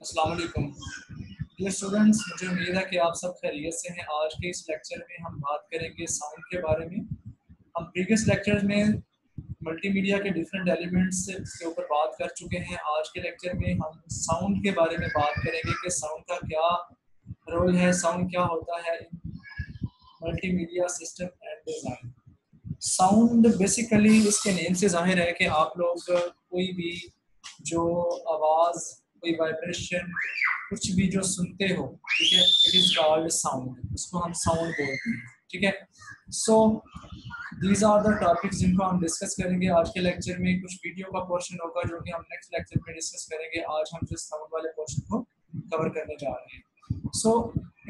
अस्सलाम वालेकुम dear students मुझे उम्मीद है कि आप सब खैरियत से हैं। आज के इस लेक्चर में हम बात करेंगे साउंड के बारे में। हम प्रीवियस लेक्चर में मल्टीमीडिया के डिफरेंट एलिमेंट्स के ऊपर बात कर चुके हैं। आज के लेक्चर में हम साउंड के बारे में बात करेंगे कि साउंड का क्या रोल है साउंड क्या होता है multimedia system and design sound basically इसके नेम से ज़ाहिर है कि आप लोग कोई भी जो आवाज़ कोई वाइब्रेशन कुछ भी जो सुनते हो, ठीक है? इट इज़ कॉल्ड साउंड उसको हम साउंड बोलते हैं, ठीक है? So these are the topics जिनको हम डिस्कस करेंगे आज के लेक्चर में। कुछ वीडियो का पोर्शन होगा जो कि हम नेक्स्ट लेक्चर में डिस्कस करेंगे। आज हम जिस साउंड वाले पोर्शन को कवर करने जा रहे हैं। सो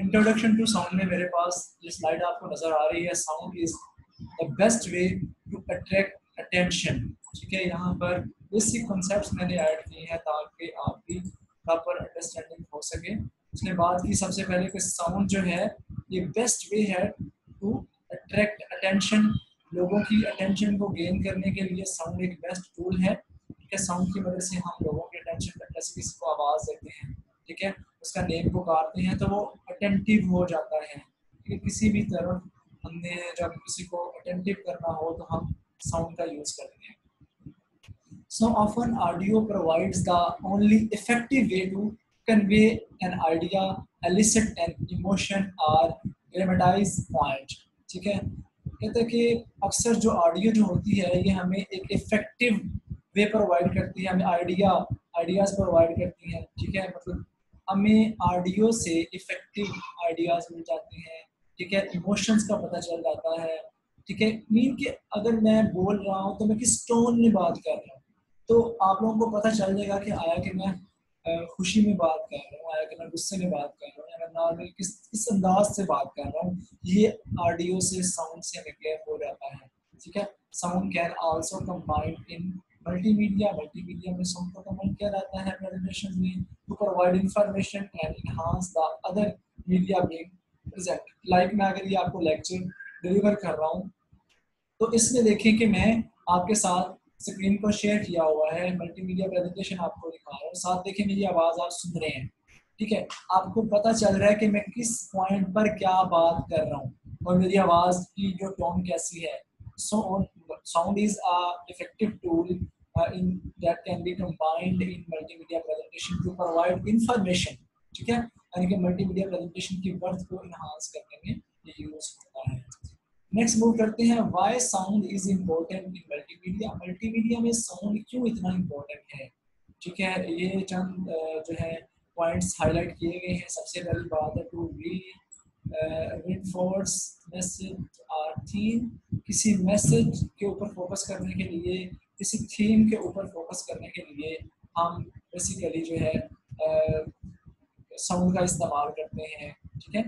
इंट्रोडक्शन टू साउंड में मेरे पास ये स्लाइड आपको नज़र आ रही है। Sound is the best way to attract attention ठीक है? यहाँ पर बेसिक कॉन्सेप्ट मैंने ऐड किए हैं ताकि आप भी प्रॉपर अंडरस्टैंडिंग हो सके। उसने बात की सबसे पहले कि साउंड जो है, ये बेस्ट वे है टू अट्रैक्ट अटेंशन लोगों की अटेंशन को गेन करने के लिए साउंड एक बेस्ट टूल है। ठीक है साउंड की मदद से हम लोगों की अटेंशन जैसे किसी को आवाज़ देते हैं। ठीक है, उसका नेम को काटते हैं तो वो अटेंटिव हो जाता है। ठीक है, किसी भी तरह हमने जब किसी को अटेंटिव करना हो तो हम साउंड का यूज़ करते हैं। So often audio provides the only effective way to convey an idea, elicit an emotion or dramatize point. ठीक है? कहते हैं कि अक्सर जो ऑडियो जो होती है ये हमें एक इफ़ेक्टिव वे प्रोवाइड करती है हमें आइडिया आइडियाज़ प्रोवाइड करती हैं। ठीक है? मतलब हमें ऑडियो से इफ़ेक्टिव आइडियाज़ मिल जाते हैं। ठीक है? इमोशंस का पता चल जाता है। ठीक है? मीन कि अगर मैं बोल रहा हूँ तो मैं किस टोन में बात कर रहा हूँ? तो आप लोगों को पता चल जाएगा कि आया कि मैं खुशी में बात कर रहा हूँ, आया कि मैं गुस्से में बात कर रहा हूँ, या मैं नॉर्मल किस किस अंदाज से बात कर रहा हूँ, ये ऑडियो से साउंड से हमें क्लियर हो जाता है, ठीक है? Sound can also combined in multimedia multimedia में साउंड को कंबाइन किया जाता है प्रेजेंटेशन में to provide information and enhance the other media being present like मैं अगर ये आपको लेक्चर डिलीवर कर रहा हूँ तो इसमें देखें कि मैं आपके साथ स्क्रीन पर शेयर किया हुआ है मल्टीमीडिया प्रेजेंटेशन आपको दिखा रहा हूँ। साथ देखें मेरी आवाज़ आप सुन रहे हैं, ठीक है? आपको पता चल रहा है कि मैं किस पॉइंट पर क्या बात कर रहा हूँ। और मेरी आवाज़ की जो टोन कैसी है sound is a effective tool in, that can be combined in multimedia presentation to provide ठीक है? यानी कि मल्टीमीडिया प्रेजेंटेशन की वर्थ को इनहांस करने में ये यूज़ होता है। नेक्स्ट मूव करते हैं why sound is important in multimedia multimedia में साउंड क्यों इतना इम्पोर्टेंट है? ठीक है, ये चंद जो है पॉइंट्स हाईलाइट किए गए हैं। सबसे पहली बात है to re reinforce message or theme किसी मैसेज के ऊपर फोकस करने के लिए, किसी थीम के ऊपर फोकस करने के लिए हम बेसिकली जो है साउंड का इस्तेमाल करते हैं। ठीक है?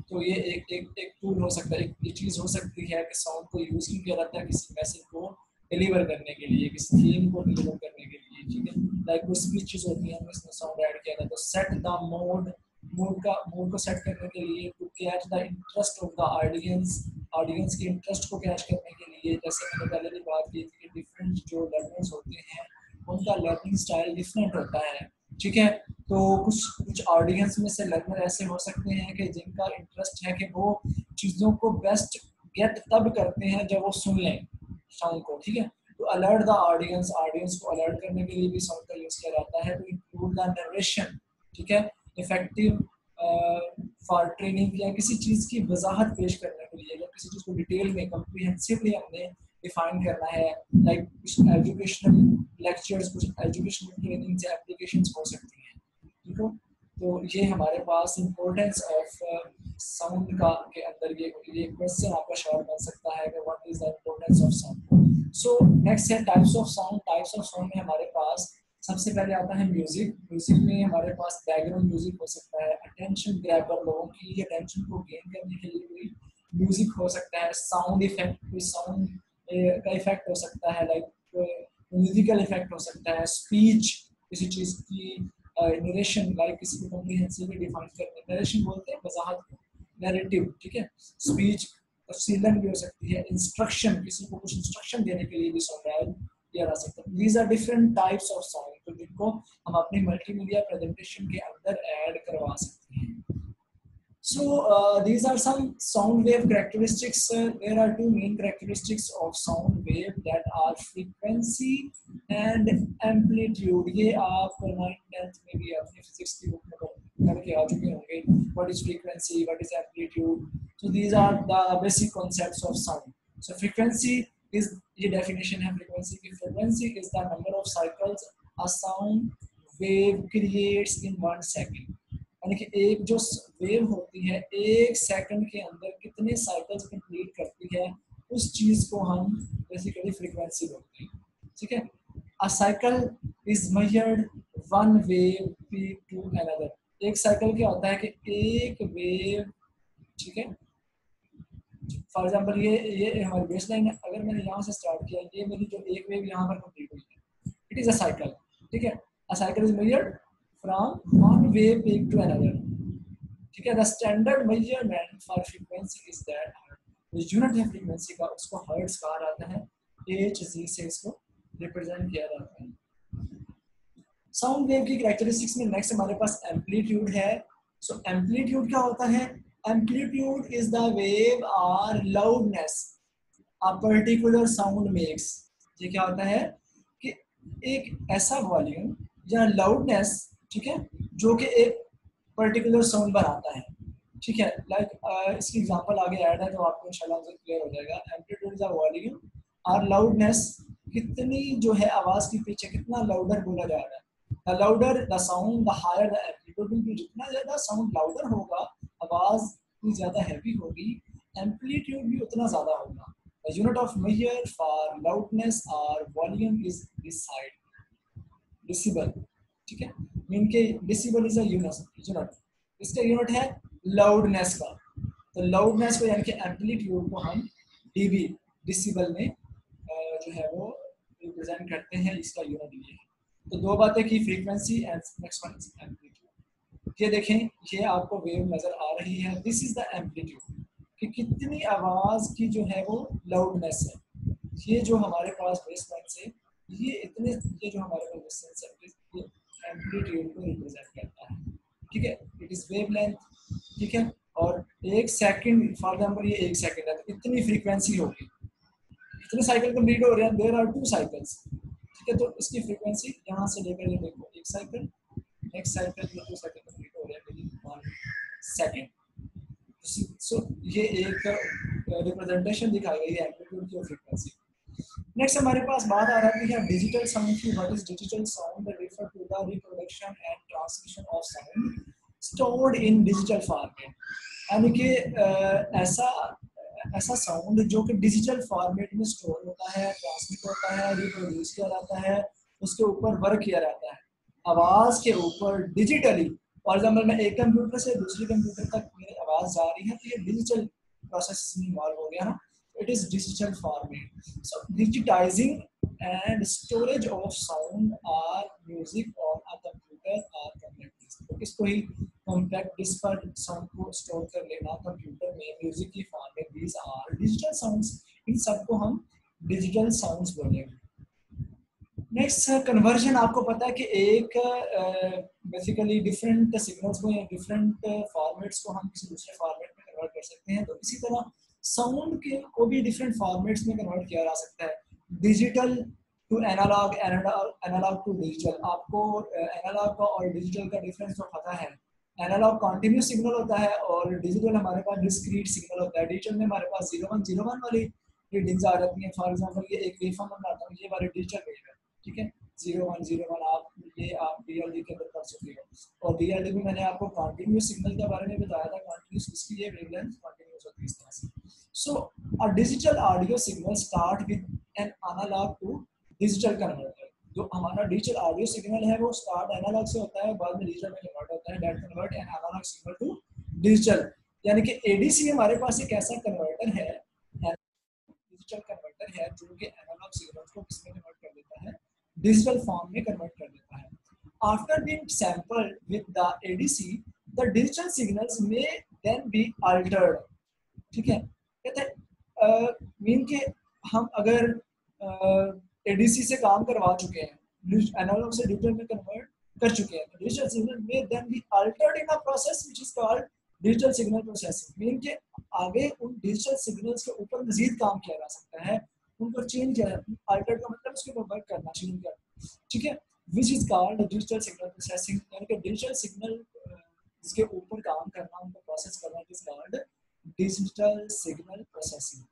तो ये एक एक एक टूल हो सकता है एक, चीज़ हो सकती है कि साउंड को यूज़ क्यों किया जाता है किसी मैसेज को डिलीवर करने के लिए किसी थीम को डिलीवर करने के लिए ठीक है? लाइक कोई स्पीचेस होती हैं उसमें साउंड ऐड किया जाता है। तो सेट द मोड मूड का मूड को सेट करने के लिए to catch the interest of the audience audience के इंटरेस्ट को कैच करने के लिए जैसे मैंने पहले भी बात की थी कि डिफरेंट जो लर्नर्स होते हैं उनका लर्निंग स्टाइल डिफरेंट होता है ठीक है? तो कुछ कुछ ऑडियंस में से लर्नर ऐसे हो सकते हैं कि जिनका इंटरेस्ट है कि वो चीज़ों को बेस्ट गेट तब करते हैं जब वो सुन लें साउंड को, ठीक है? तो अलर्ट द ऑडियंस ऑडियंस को अलर्ट करने के लिए भी साउंड का यूज़ किया जाता है टू इंक्लूड द नरेशन ठीक है? इफ़ेक्टिव फॉर ट्रेनिंग या किसी चीज़ की वजाहत पेश करने के लिए या किसी चीज़ को डिटेल में कम्प्रीहेंसिवली हमने डिफाइन करना है लाइक कुछ एजुकेशनल लेक्चर्स कुछ एजुकेशनल ट्रेनिंग या एप्लीकेशंस हो सकती हैं। ठीक है। तो ये हमारे पास इम्पोर्टेंस ऑफ़ साउंड का के अंदर ये ये क्वेश्चन आपका शॉर्ट बन सकता है कि what is the importance of sound so next है types of sound types of sound में हमारे पास सबसे पहले आता है म्यूज़िक म्यूज़िक में हमारे पास बैकग्राउंड म्यूज़िक हो सकता है अटेंशन ग्रैबर लोगों की अटेंशन को गेन करने के लिए कोई म्यूज़िक हो सकता है साउंड इफ़ेक्ट कोई साउंड का इफ़ेक्ट हो सकता है लाइक म्यूजिकल इफ़ेक्ट हो सकता है स्पीच किसी चीज़ की नरेशन लाइक किसी को कॉम्प्रिहेंसिवली डिफाइन करने नरेशन बोलते हैं वजाहत नैरेटिव ठीक है? स्पीच तफसीलन भी हो सकती है इंस्ट्रक्शन किसी को कुछ इंस्ट्रक्शन देने के लिए भी ऐड किया जा सकता है। These are different types of song तो जिनको हम अपनी मल्टीमीडिया प्रेजेंटेशन के अंदर ऐड करवा सकते हैं। So uh, these are some sound wave characteristics. Uh, there are two main characteristics of sound wave that are frequency and amplitude. ये आप 9th 10th में भी अपने physics की बुक में करके आ चुके होंगे. What is frequency? What is amplitude? So these are the basic concepts of sound. So frequency is ये definition है frequency की. Frequency is the number of cycles a sound wave creates in one second. यानी कि एक जो wave होती है, एक सेकंड के अंदर कितने साइकिल्स कंप्लीट करती है, उस चीज़ को हम बेसिकली फ्रीक्वेंसी बोलते हैं। ठीक है? A cycle is measured one wave peak to another एक साइकिल क्या होता है कि एक वेव ठीक है? फॉर एग्जांपल ये ये हमारी बेस लाइन है। अगर मैंने यहाँ से स्टार्ट किया, ये मेरी जो एक वेव यहाँ पर कंप्लीट हुई है। इट इज़ अ साइकिल ठीक है? A cycle is measured from one wave peak to another. ठीक है, the standard measurement for frequency is that जो है फ्रीक्वेंसी का उसको हर्ट्ज कहा जाता है। एच से इसको रिप्रेजेंट किया जाता है। साउंड वेव की कैरेक्टरिस्टिक्स में नेक्स्ट हमारे पास एम्पलीट्यूड है। So, एम्पलीट्यूड क्या होता है? Amplitude is the wave or loudness a particular sound makes ये क्या होता है? कि एक ऐसा वॉल्यूम या लाउडनेस ठीक है? जो कि एक पर्टिकुलर साउंड बनाता है। ठीक है? लाइक like, इसकी एग्जांपल आगे ऐड है तो आपको इंशाल्लाह क्लियर हो जाएगा। एम्पलीट्यूड इज़ वॉल्यूम और लाउडनेस कितनी जो है आवाज़ की पीछे कितना लाउडर बोला जा रहा है। Louder the sound the higher the amplitude will जितना ज़्यादा साउंड लाउडर होगा आवाज़ उतनी ज़्यादा हैवी होगी एम्पलीट्यूड भी उतना ज़्यादा होगा। Unit of measure for loudness और volume is this side decibel ठीक है? मीन के डिसिबल इज़ यूनिट इसका यूनिट है लाउडनेस का। तो लाउडनेस को यानी कि एम्पलीट्यूड को हम डीबी डिसिबल में जो है वो रिप्रेजेंट करते हैं इसका यूनिट ये। है तो दो बातें की frequency and next one is amplitude ये देखें, ये आपको वेव नज़र आ रही है। दिस इज़ द एम्पलीट्यूड कि कितनी आवाज़ की जो है वो लाउडनेस है। ये जो हमारे पास बेस पॉइंट से, ये इतने, ये जो हमारे पास डिस्टेंस है एम्पलीट्यूड को रिप्रेजेंट करता है ठीक है? इट इज़ वेवलेंथ ठीक है? और एक सेकंड फॉर एग्जांपल ये एक सेकंड है तो इतनी फ्रीक्वेंसी होगी। इतने साइकिल कंप्लीट हो रहे हैं देयर आर टू साइकिल्स ठीक है तो इसकी फ्रीक्वेंसी यहाँ से लेकर ये देखो, एक साइकिल नेक्स्ट साइकिल ये दो साइकिल कंप्लीट हो रहे हैं मेरी वन सेकंड सो ये एक रिप्रेजेंटेशन दिखाई गई है एम्पलीट्यूड की फ्रीक्वेंसी नेक्स्ट हमारे पास बात आ रही है डिजिटल साउंड की। What is digital sound refer to the reproduction and transmission of sound stored in digital format यानी कि ऐसा ऐसा साउंड जो कि डिजिटल फॉर्मेट में स्टोर होता है ट्रांसमिट होता है रिप्रोड्यूस किया जाता है, उसके ऊपर वर्क किया जाता है। आवाज़ के ऊपर डिजिटली फॉर एग्ज़ाम्पल मैं एक कंप्यूटर से दूसरे कंप्यूटर तक मेरी आवाज़ जा रही है तो ये डिजिटल प्रोसेस में इन्वॉल्व हो गया ना। It is digital format. So digitizing and storage of sound or music on a computer or compact. तो इसको ही compact disk पर sound को store कर लेना computer में music की form में these are digital sounds. इन सबको हम digital sounds बोलेंगे. नेक्स्ट कन्वर्जन आपको पता है कि एक बेसिकली डिफरेंट सिग्नल्स को या डिफरेंट फॉर्मेट्स को हम किसी दूसरे फॉर्मेट में कन्वर्ट कर सकते हैं तो इसी तरह साउंड के को भी डिफरेंट फॉर्मेट्स में कन्वर्ट किया जा सकता है। Digital to analog analog to digital आपको एनालॉग का और डिजिटल का डिफरेंस तो पता है। एनालॉग कॉन्टिन्यूस सिग्नल होता है और डिजिटल हमारे पास डिस्क्रीट सिग्नल होता है। डिजिटल में हमारे पास ज़ीरो वन ज़ीरो वन वाली रीडिंग्स आ जाती हैं। फॉर एग्ज़ाम्पल ये एक वेव फॉर्म बनाता हूँ। ये हमारे डिजिटल वेव है। ठीक है? ज़ीरो वन ज़ीरो वन आप, ये आप डी एल डी के अंदर कर सकते हो। और डी एल डी में मैंने आपको कॉन्टिन्यूस सिग्नल के बारे में बताया था। कॉन्टिन्यूस इसकी ये वेवलेंथ कॉन्टिन्यूस होती है इस तरह से। So, a digital audio signal start with an analog to digital converter. जो हमारा डिजिटल ऑडियो सिग्नल है, वो स्टार्ट एनालॉग से होता है, बाद में डिजिटल में कन्वर्ट होता है that convert an analog signal to digital यानी कि एडीसी हमारे पास एक ऐसा कन्वर्टर है डिजिटल कन्वर्टर है, जो कि एनालॉग सिग्नल को किसमें कन्वर्ट कर देता है? डिजिटल फॉर्म में कन्वर्ट कर देता है. After being sampled with the ADC the digital signals may then be altered ठीक है? कहते मीन के हम अगर एडीसी से काम करवा चुके हैं एनालॉग से डिजिटल में कन्वर्ट कर चुके हैं डिजिटल सिग्नल में then be altered in a process which is called digital signal processing mean के आगे उन डिजिटल सिग्नल्स के ऊपर मजीद काम किया जा सकता है उनको चेंज किया अल्टर्ड का मतलब उसके ऊपर वर्क करना चेंज करना ठीक है? Which is called digital signal processing यानी कि डिजिटल सिग्नल इसके ऊपर काम करना, उनको प्रोसेस करना is called digital signal processing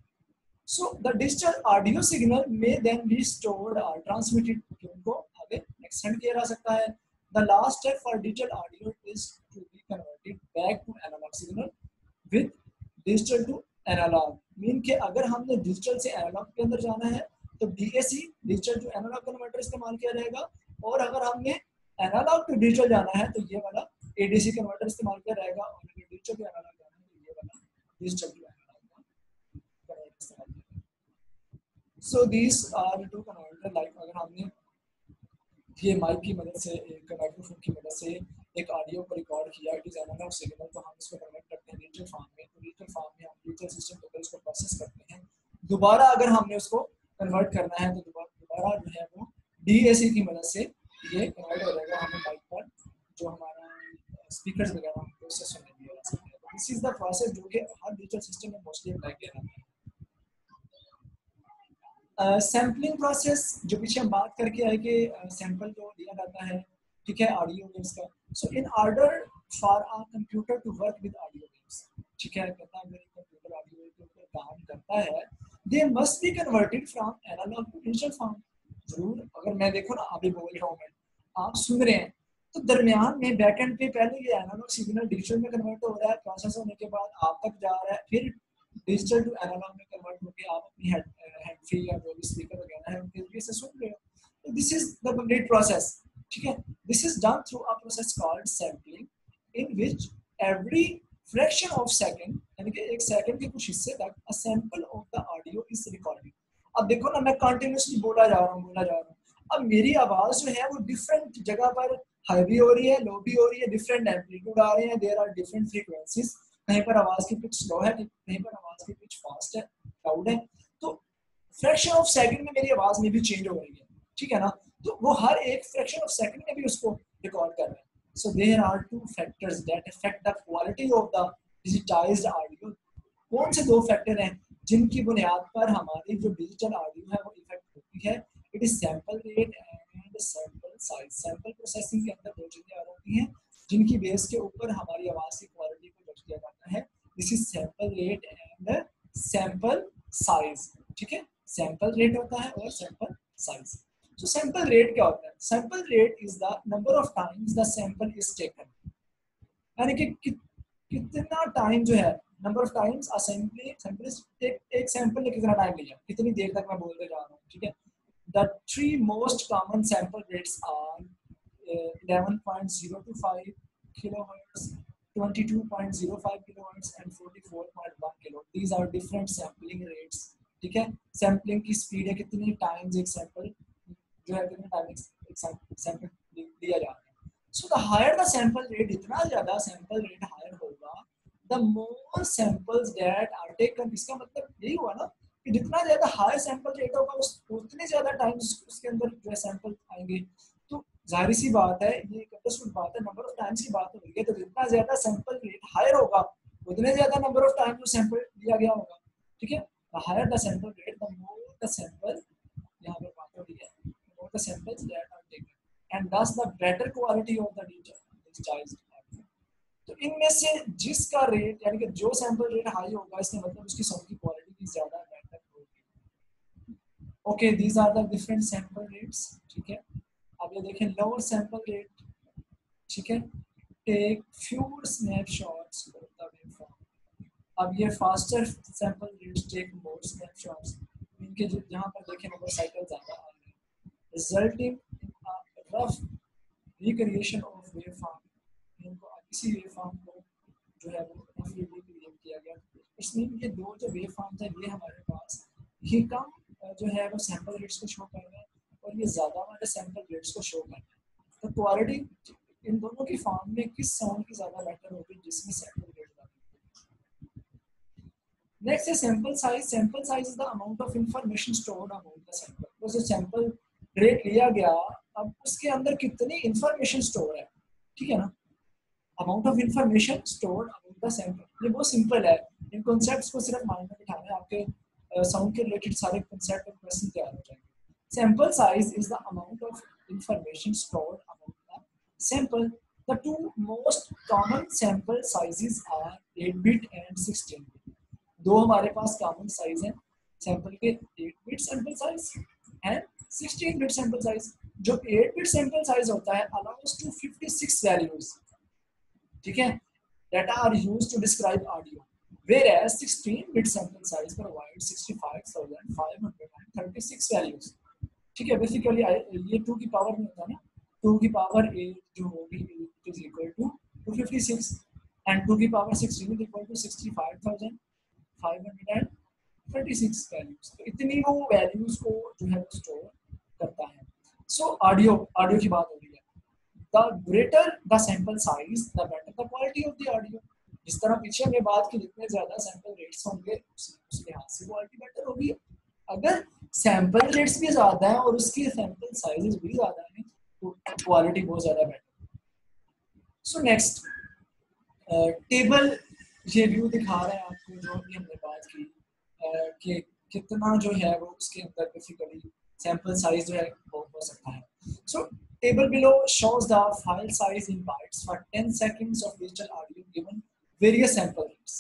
so the digital audio signal may then be stored or transmitted उनको आगे एक्सटेंड किया जा सकता है the last step for digital audio is to be converted back to analog signal with digital to analog mean के अगर हमने digital से एनालॉग के अंदर जाना है तो DAC digital to analog converter इस्तेमाल किया जाएगा और अगर हमने एनालॉग टू डिजिटल जाना है तो ये वाला ADC कन्वर्टर इस्तेमाल किया जाएगा और अगर डिजिटल टू एनालॉग जाना है तो ये किया so these are two converter like अगर हमने ये माइक की मदद से, एक माइक्रोफोन की मदद से, एक ऑडियो को रिकॉर्ड किया इट इज़ एनालॉग सिग्नल तो हम इसको कन्वर्ट करते हैं डिजिटल फॉर्म में तो डिजिटल फॉर्म में हम डिजिटल सिस्टम के अंदर उसको प्रोसेस करते हैं। दोबारा अगर हमने उसको कन्वर्ट करना है तो दोबारा जो है वो डीएसी की मदद से ये कन्वर्ट हो जाएगा हमें माइक पर, जो हमारा स्पीकर्स वगैरह हमको उससे है दिस इज़ द प्रोसेस जो कि हर डिजिटल सिस्टम में मोस्टली अप्लाई किया जाता है सैम्पलिंग प्रोसेस जो पीछे हम बात करके आए कि सैंपल जो दिया जाता है, ठीक है ऑडियो वेव्स का। So in order for a computer to work with audio waves ठीक है कहता मेरे कंप्यूटर ऑडियो के ऊपर काम करता है they must be converted from analog to digital form ज़रूर, अगर मैं देखो ना अभी बोल रहा हूँ मैं आप सुन रहे हैं तो दरमियान में बैकएंड पे पहले ये एनालॉग सिग्नल डिजिटल में कन्वर्ट हो रहा है प्रोसेस होने के बाद आप तक जा रहा है, फिर डिजिटल टू एनालॉग में कन्वर्ट होकर आप अपनी हेड फ्री या जो भी स्पीकर वगैरह है उनके ज़रिए से सुन रहे हो। तो this is the complete process ठीक है? This is done through a process called sampling in which every fraction of second यानी कि एक सेकंड के कुछ हिस्से तक a sample of the audio is recorded अब देखो ना, मैं कंटिन्यूसली बोला जा रहा हूँ, बोला जा रहा हूँ। अब मेरी आवाज़ जो है वो डिफरेंट जगह पर हाई भी हो रही है लो भी हो रही है डिफरेंट एम्पलीट्यूड आ रहे हैं देयर आर डिफरेंट फ्रीक्वेंसीज कहीं पर आवाज़ की पिच स्लो है, कहीं पर आवाज़ की पिच फास्ट है लाउड है। तो फ्रैक्शन ऑफ़ सेकंड में मेरी आवाज़ में भी चेंज हो रही है, ठीक है ना? तो वो हर एक फ्रैक्शन ऑफ़ सेकंड में भी उसको रिकॉर्ड कर रहे हैं। So there are two factors that affect the quality of the digitized audio कौन से दो फैक्टर हैं जिनकी बुनियाद पर हमारी जो डिजिटल ऑडियो है वो इफ़ेक्ट होती है? It is sample rate sample size sample processing के अंदर दो चीज़ें आ जाती हैं जिनकी बेस के ऊपर हमारी आवाज़ की क्वालिटी को जज किया जाता है। This is sample rate and sample size ठीक है? सैंपल रेट होता है और sample size so sample rate क्या होता है? Sample rate is the number of times the sample is taken यानी कि, कि कितना टाइम जो है number of times assembly sample एक एक सैंपल ने कितना टाइम लिया? कितनी देर तक मैं बोलते जा रहा हूँ ठीक है? The three most common sample rates are 11.025 kilohertz 22.05 kilohertz, and 44.1 kilo these are different sampling rates, ठीक है? सैम्पलिंग की स्पीड है कितनी? टाइम्स एक सैंपल जो है कितने टाइम एक सैंपल लिया जा रहा है। So the higher the sample rate जितना ज़्यादा सैंपल रेट हायर होगा the more samples that are taken इसका मतलब यही हुआ ना कि जितना ज़्यादा हाई सैंपल रेट होगा, उस, उतने ज़्यादा टाइम उसके अंदर जो है सैंपल आएँगे। तो ज़ाहिर सी बात है, ये एक अंडरस्टूड बात है नंबर ऑफ़ टाइम्स की बात हो रही है तो जितना ज़्यादा सैंपल रेट हायर होगा, उतने ज़्यादा नंबर ऑफ़ टाइम जो सैंपल लिया गया होगा। ठीक है? Higher the sample rate the more the sample यहाँ पे बात हो रही है। More the samples that are taken and thus the better quality of the digitized तो इनमें से जिसका रेट यानी कि जो सैंपल रेट हाई होगा, इसका मतलब उसकी साउंड की क्वालिटी भी ज़्यादा okay these are the different sample rates ठीक है? अब ये देखें लोअर सैंपल रेट ठीक है? टेक फ्यूअर स्नैपशॉट्स अब ये faster sample rates take more snapshots इनके जहाँ पर देखें नंबर साइकिल ज़्यादा आ रहे हैं। Resulting in a rough recreation of waveform इनको किसी वेव फॉर्म को जो है, वो रफली रिक्रिएट किया गया। इसमें ये दो जो वेव फॉर्म्स है, ये हमारे पास ही कम जो है वो सैंपल रेट्स को शो कर रहे हैं और ये ज़्यादा वाले सैंपल रेट्स को शो कर रहे हैं। तो क्वालिटी इन दोनों की फॉर्म में किस साउंड की ज़्यादा बेटर होगी, जिसमें सैंपल रेट नेक्स्ट है sample size sample size is the amount of information stored about the sample तो जो सैंपल रेट लिया गया, अब उसके अंदर कितनी इंफॉर्मेशन स्टोर है? ठीक है ना? Amount of information store about the sample ये बहुत सिंपल है। इन कॉन्सेप्ट्स को सिर्फ़ माइंड में बिठाना है। आपके साउंड के रिलेटेड सारे कॉन्सेप्ट और क्वेश्चन तैयार हो जाएँगे। Sample size is the amount of information store about the sample The two most common sample sizes are 8 bit and 16 bit. दो हमारे पास कॉमन साइज़ है सैंपल के 8 bit sample size and 16 bit sample size जो 8 bit sample size होता है allow us to 56 values ठीक है? That are used to describe audio whereas 16 bit sample size provides 65536 values ठीक है बेसिकली ये 2 की पावर में होता है ना 2 की पावर 8 जो होगी is equal to 256 and 2 की power 16 is equal to 65536 values तो इतनी वो वैल्यूज़ को जो है स्टोर करता है सो ऑडियो ऑडियो की बात हो रही है the greater the sample size the better the quality of the audio जिस तरह पीछे हमने बात की जितने ज़्यादा सैंपल रेट्स होंगे उस, लिहाज से क्वालिटी बेटर होगी। अगर सैंपल रेट्स भी ज़्यादा है और उसकी सैंपल साइजेस भी ज़्यादा है तो क्वालिटी बहुत ज़्यादा बेटर सो नेक्स्ट टेबल ये व्यू दिखा रहा है आपको जो भी हमने बात की। कि कितना जो है वो उसके अंदर बेसिकली सैंपल साइज़ जो है वो हो सकता है। सो table below shows the file size in bytes for 10 seconds of digital audio given various sample rates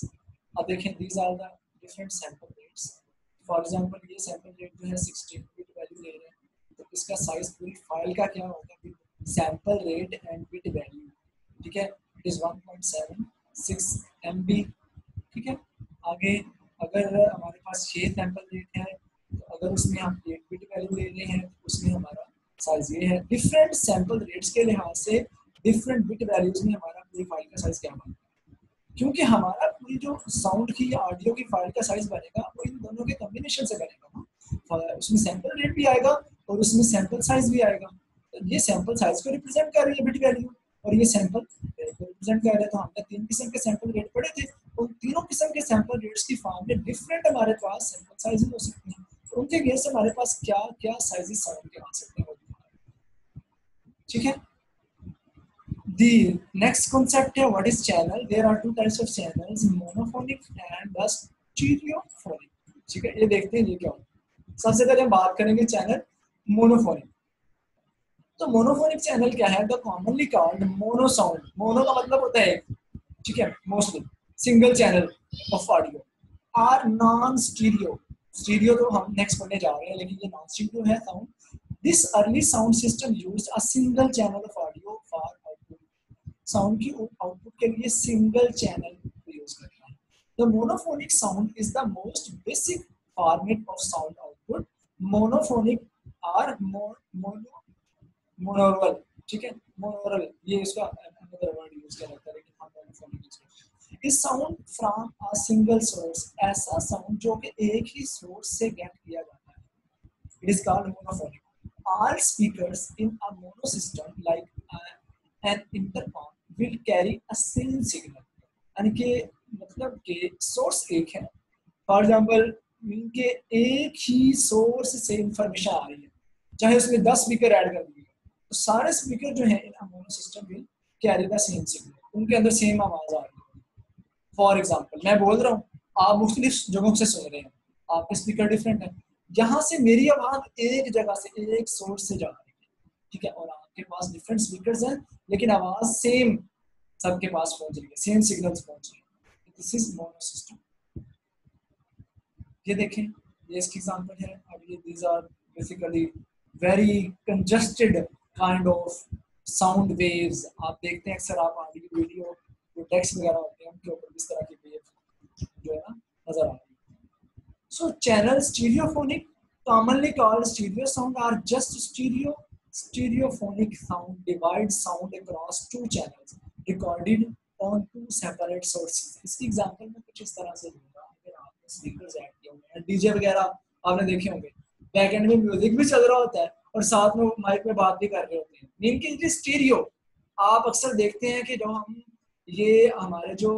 अब देखें these are the different sample rates for example, ये sample rate जो है 16 bit value ले रहे हैं। तो इसका साइज़ पूरी फ़ाइल का क्या होगा sample rate and bit value, ठीक है? इज़ 1.76 MB ठीक है? आगे, अगर हमारे पास छह सैंपल रेट है तो अगर उसमें हम एक बिट वैल्यू ले रहे हैं तो उसमें हमारा साइज़ ये है। डिफरेंट सैंपल रेट्स के लिहाज से डिफरेंट बिट वैल्यूज़ में हमारा पूरी फ़ाइल का साइज़ क्या बनता है क्योंकि हमारा पूरी जो साउंड की या ऑडियो की फ़ाइल का साइज़ बनेगा, वो इन दोनों के कॉम्बिनेशन से बनेगा ना। उसमें सैंपल रेट भी आएगा और उसमें सैंपल साइज़ भी आएगा। तो ये सैंपल साइज़ को रिप्रेजेंट कर रही है बिट वैल्यू और ये सैंपल को रिप्रेजेंट कर रहे तो हमने तीन किस्म के सैंपल रेट पढ़े थे। उन तीनों किस्म के सैंपल रेट्स की फॉर्म में डिफरेंट हमारे पास सैंपल साइज़ हो सकती हैं। तो उनके गेज से हमारे पास क्या क्या साइजेस साउंड के आ सकते हैं? ठीक है? The next concept है what is channel? There are two types of channels, monophonic and stereophonic. ठीक है, ये देखते हैं, ये क्या सबसे पहले हम बात करेंगे चैनल मोनोफोनिक तो मोनोफोनिक चैनल क्या है? The commonly called mono sound mono का मतलब होता है ठीक है mostly single channel of audio or non stereo stereo तो हम नेक्स्ट पढ़ने जा रहे हैं, लेकिन ये नॉन स्टीरियो है sound this early sound system used a single channel of audio sound की आउटपुट के लिए सिंगल चैनल यूज़ करता है। The monophonic sound is the most basic format of sound output monophonic or mono monaural ठीक है? Monaural ये इसका another word use किया जाता है हम मोनोफोनिक यूज़ करते हैं। Is sound from a single source ऐसा साउंड जो कि एक ही सोर्स से गेट किया जाता है। It is called monophonic all speakers in a mono system like uh, an will carry a same signal यानी कि मतलब कि सोर्स एक है। फॉर एग्जांपल इनके एक ही सोर्स से इंफॉर्मेशन आ रही है। चाहे उसमें दस स्पीकर ऐड कर दिए। तो सारे स्पीकर जो है in mono system will carry the same signal उनके अंदर सेम आवाज़ आ रही है। फॉर एग्जांपल मैं बोल रहा हूँ, आप मुख्तलिफ़ जगहों से सुन रहे हैं। आपके स्पीकर डिफरेंट है। यहाँ से मेरी आवाज़ एक जगह से एक सोर्स से जा रही है। ठीक है? और आपके पास डिफरेंट स्पीकर्स हैं लेकिन आवाज़ सेम सबके पास पहुँच रही है सेम सिग्नल्स पहुँच रही है। दिस इज़ मोनो सिस्टम ये देखें ये इसकी एग्जांपल है अब ये these are basically very congested kind of sound waves आप देखते हैं अक्सर आप ऑडियो वीडियो जो टेक्स्ट वगैरह होते हैं उनके ऊपर इस तरह की वेव जो है ना नज़र आ रही है। So channel stereophonic, commonly called stereo sound, are just stereo. Stereophonic sound divides sound across two channels recorded on two separate sources. इसकी एग्जांपल में कुछ इस तरह से होगा अगर आपने स्पीकर्स ऐड किए होंगे डीजे वगैरह आपने देखे होंगे। बैक एंड में म्यूज़िक भी चल रहा होता है और साथ में माइक में बात भी कर रहे होते हैं। मीन की स्टीरियो आप अक्सर देखते हैं कि जो हम, ये हमारे जो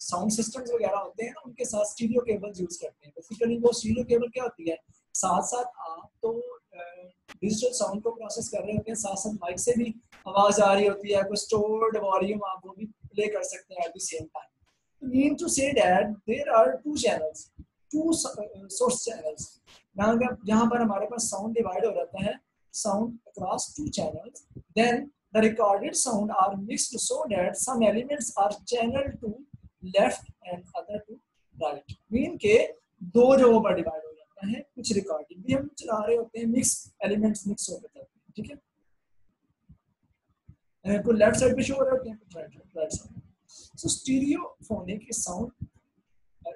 साउंड सिस्टम्स वगैरह होते हैं ना, उनके साथ स्टीरियो केबल यूज़ करते हैं। बेसिकली वो स्टीरियो केबल क्या होती है? साथ साथ आप तो डिजिटल साउंड को प्रोसेस कर रहे होते हैं साथ साथ माइक से भी आवाज़ आ रही होती है स्टोर्ड वॉल्यूम आप वो भी प्ले कर सकते हैं at the same time mean to say that there are two channels two source channels यहाँ पर हमारे पास साउंड डिवाइड हो जाता है sound across two channels then the recorded sound are mixed so that some elements are channeled to left and other to right. Mean के दो जगहों पर डिवाइड हो कुछ रिकॉर्डिंग भी हम चला रहे होते हैं मिक्स एलिमेंट्स मिक्स होते जाते हैं, ठीक है? कुछ लेफ़्ट साइड पे शो हो रहे होते हैं right right side so stereophonic is sound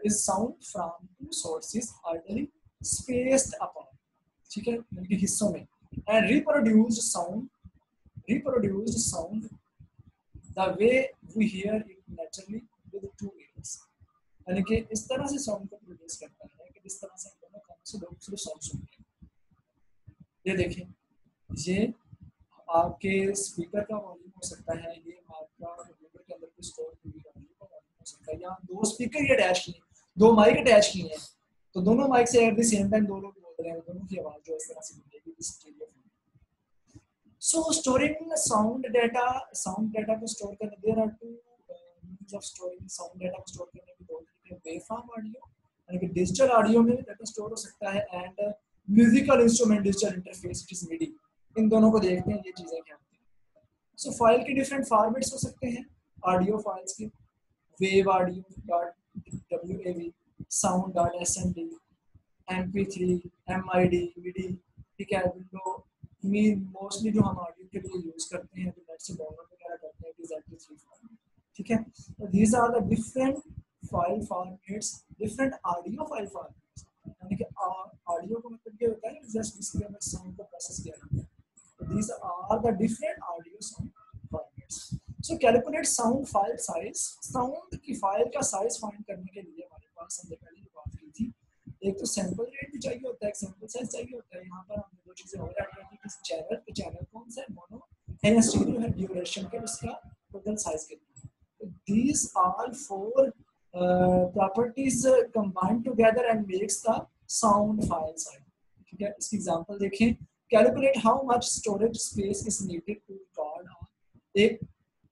is sound from two sources orderly spaced upon ठीक है? यानी कि हिस्सों में. And reproduced sound reproduced sound, the way we hear it naturally with two ears. यानी कि इस तरह से साउंड को प्रोड्यूस करता है कि जिस तरह से से लोग सिर्फ़ साउंड सुनते हैं ये देखें ये आपके स्पीकर का वॉल्यूम हो सकता है ये आपका कंप्यूटर के अंदर कोई स्टोर वॉल्यूम का वॉल्यूम हो सकता है यहाँ दो स्पीकर ही अटैच किए दो माइक अटैच किए हैं तो दोनों माइक से एट द सेम टाइम दो लोग बोल रहे हैं दोनों की आवाज़ जो इस तरह से मिलेगी So storing sound data, sound data को store करने there are two uh, means of storing sound data को store करने की दो तरीके waveform audio यानी कि डिजिटल ऑडियो में डाटा स्टोर हो सकता है and musical instrument digital interface it is MIDI इन दोनों को देखते हैं, ये चीज़ें क्या होती हैं। सो फ़ाइल के डिफरेंट फॉर्मेट्स हो सकते हैं ऑडियो फाइल्स के wave audio dot W A V sound dot S M D M P three M I D V D ठीक है विंडो मीन मोस्टली जो हम ऑडियो के लिए यूज़ करते हैं तो वगैरह करते हैं ठीक है these are the different file formats different audio file formats यानी कि ऑडियो का मतलब ये होता है जस्ट इसके अंदर साउंड को प्रोसेस किया जाता है। These are the different audio sound formats so calculate sound file size sound की फ़ाइल का साइज़ फाइंड करने के लिए हमारे पास हमने पहले जो बात की थी। एक तो सैंपल रेट भी चाहिए होता है सैंपल साइज़ चाहिए होता है। यहाँ पर हमने दो चीज़ें और ऐड कर दी किस चैनल पे चैनल कौन सा है? मोनो है स्टीरियो है ड्यूरेशन का उसका टोटल साइज़ कितना है? These are four properties combined together and makes the sound file size ठीक है? इसकी एग्जांपल देखें. Calculate how much storage space is needed to record एक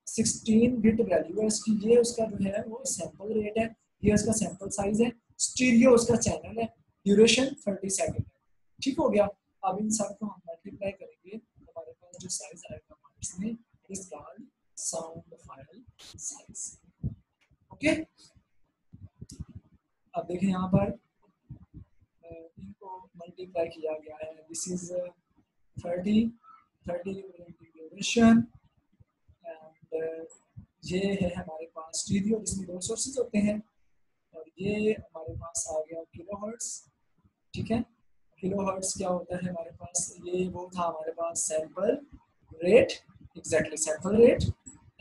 16 बिट वैल्यू है इसकी. ये उसका जो है, वो सैंपल रेट है. ये उसका सैंपल साइज़ है. स्टीरियो उसका चैनल है. ड्यूरेशन 30 सेकंड है ठीक हो गया? अब इन सबको हम मल्टीप्लाई करेंगे. हमारे पास जो साइज़ आएगा पार्ट्स में is called sound file size okay अब देखें यहाँ पर इनको मल्टीप्लाई किया गया है। दिस इज़ 30 30 ड्यूरेशन एंड ये है हमारे पास स्टीरियो जिसमें दो सोर्सेज होते हैं। और ये हमारे पास आ गया किलो हर्ट्स ठीक है? किलो हर्ट्स क्या होता है हमारे पास? ये वो था हमारे पास sample rate exactly sample rate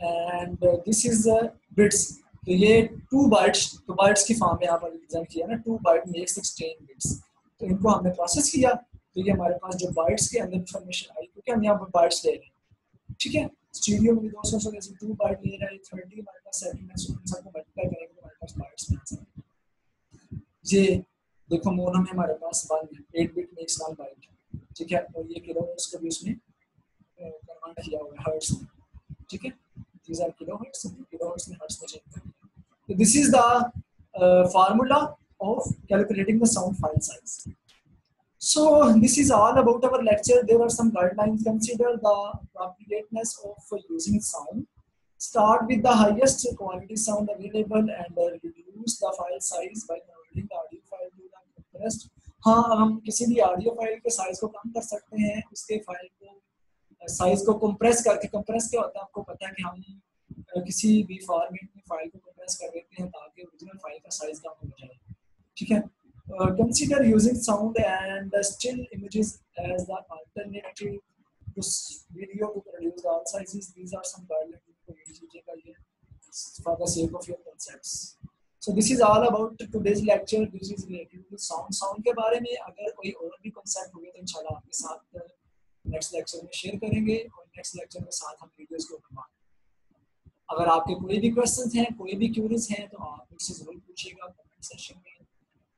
and this is bits तो ये टू बाइट्स तो बाइट्स की फॉर्म में यहाँ पर रिप्रेजेंट किया ना टू बाइट में सिक्सटीन बिट्स तो इनको हमने प्रोसेस किया तो ये हमारे पास जो बाइट्स के अंदर इंफॉर्मेशन आई, क्योंकि हम यहाँ पर बाइट्स ले रहे हैं। ठीक है? स्टीरियो में दो सौ जैसे टू बाइट ले रहा है थर्टी हमारे पास सेकंड है सो सबको मल्टीप्लाई करेंगे तो हमारे पास बाइट्स में आंसर ये देखो, मोनो में हमारे पास वन है eight bit makes one byte ठीक है? और ये किलो हर्ट्स को भी उसमें कन्वर्ट किया हुआ है हर्ट्स में। ठीक है? किलो हर्ट्स किलो हर्ट्स में हर्ट्स में चेंज कर दिया तो this is the formula of calculating the sound file size. So this is all about our lecture. There are some guidelines. Consider the appropriateness of using sound. Start with the highest quality sound available and uh, reduce the file size by converting the audio file to the compressed. हाँ हम किसी भी audio file के size को कम कर सकते हैं उसके फ़ाइल को साइज़ को कंप्रेस करके कंप्रेस क्या होता है आपको पता है कि हम किसी भी फॉर्मेट में फ़ाइल को माइनस कर देते हैं ताकि ओरिजिनल फ़ाइल का साइज़ कम हो जाए। ठीक है? Consider using sound and still images as the alternative to video to produce all sizes these are some guidelines जिनको यूज़ कीजिएगा ये for the sake of your concepts so this is all about today's lecture this is related to sound sound के बारे में अगर कोई और भी कांसेप्ट हो गया तो इंशाल्लाह आपके साथ नेक्स्ट लेक्चर में शेयर करेंगे और नेक्स्ट लेक्चर में साथ हम वीडियोस को बनाएँगे अगर आपके कोई भी क्वेश्चन हैं, कोई भी क्यूरीज हैं तो आप मुझसे ज़रूर पूछिएगा कमेंट सेशन में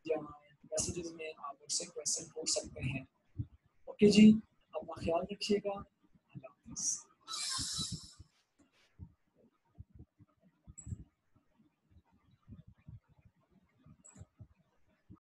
या मैसेजेस में आप मुझसे क्वेश्चन पूछ सकते हैं। ओके जी, अपना ख्याल रखिएगा। अल्लाह हाफिज़।